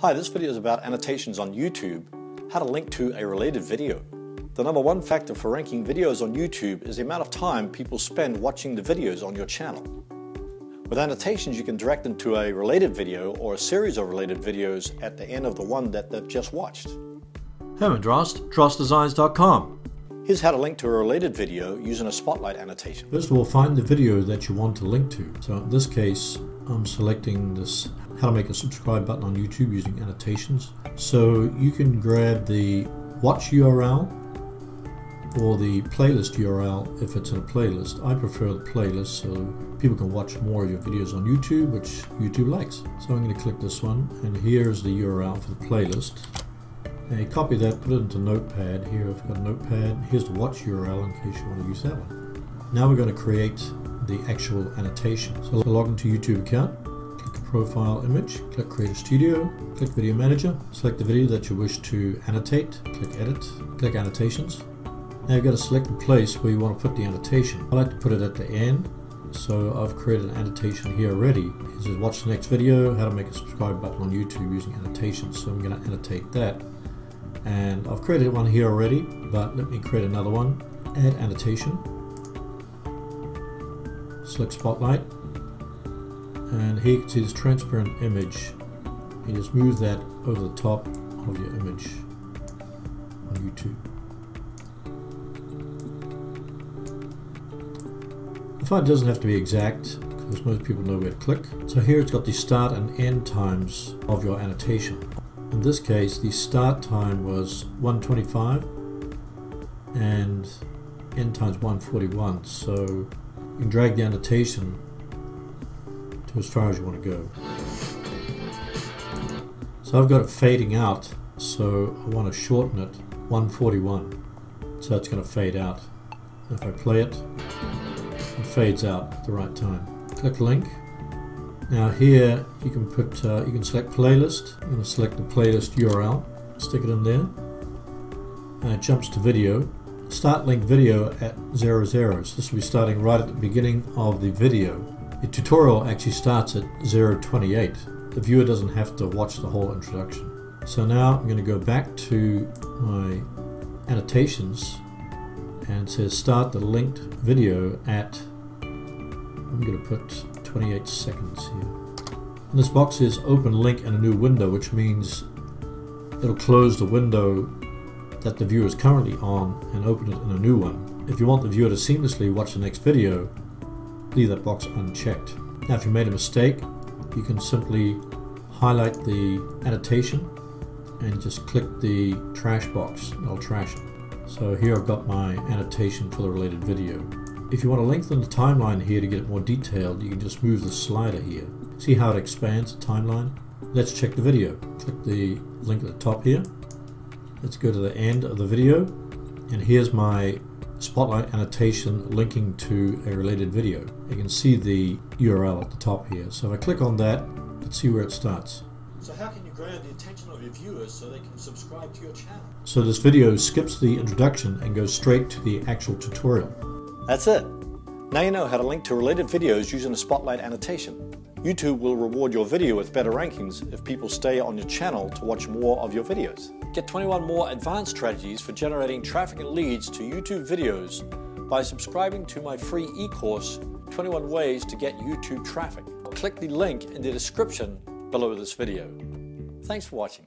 Hi, this video is about annotations on YouTube, how to link to a related video. The number one factor for ranking videos on YouTube is the amount of time people spend watching the videos on your channel. With annotations, you can direct them to a related video or a series of related videos at the end of the one that they've just watched. Herman Drost, DrostDesigns.com. Here's how to link to a related video using a spotlight annotation. First of all, find the video that you want to link to. So in this case, I'm selecting this how to make a subscribe button on YouTube using annotations. So you can grab the watch URL or the playlist URL if it's in a playlist. I prefer the playlist so people can watch more of your videos on YouTube, which YouTube likes. So I'm going to click this one, and here's the URL for the playlist. Now you copy that, put it into Notepad. Here I've got a Notepad. Here's the watch URL in case you want to use that one. Now we're going to create the actual annotation. So log into YouTube account, click profile image, click Creator Studio, click Video Manager, select the video that you wish to annotate, click Edit, click Annotations. Now you've got to select the place where you want to put the annotation. I like to put it at the end, so I've created an annotation here already. It says watch the next video, how to make a subscribe button on YouTube using annotations. So I'm going to annotate that. And I've created one here already, but let me create another one. Add annotation. Select spotlight. And here you can see this transparent image. You just move that over the top of your image on YouTube. the font doesn't have to be exact because most people know where to click. So here it's got the start and end times of your annotation. In this case, the start time was 125 and end times 141. So you can drag the annotation to as far as you want to go. So I've got it fading out, so I want to shorten it 141. So it's going to fade out. If I play it, it fades out at the right time. Click link. Now here you can put uh, you can select playlist. I'm going to select the playlist URL, stick it in there, and it jumps to video. Start link video at 00. So this will be starting right at the beginning of the video. The tutorial actually starts at 028. The viewer doesn't have to watch the whole introduction. So now I'm going to go back to my annotations and says start the linked video at I'm going to put 28 seconds here. And this box says open link in a new window, which means it'll close the window that the viewer is currently on and open it in a new one. If you want the viewer to seamlessly watch the next video, leave that box unchecked. Now if you made a mistake, you can simply highlight the annotation and just click the trash box. I'll trash it. So here I've got my annotation for the related video. If you want to lengthen the timeline here to get it more detailed, you can just move the slider here. See how it expands the timeline? Let's check the video. Click the link at the top here. Let's go to the end of the video. And here's my spotlight annotation linking to a related video. You can see the URL at the top here. So if I click on that, let's see where it starts. So how can you grab the attention of your viewers so they can subscribe to your channel? So this video skips the introduction and goes straight to the actual tutorial. That's it. Now you know how to link to related videos using a spotlight annotation. YouTube will reward your video with better rankings if people stay on your channel to watch more of your videos. Get 21 more advanced strategies for generating traffic and leads to YouTube videos by subscribing to my free e-course 21 ways to get YouTube traffic. Click the link in the description below this video. Thanks for watching.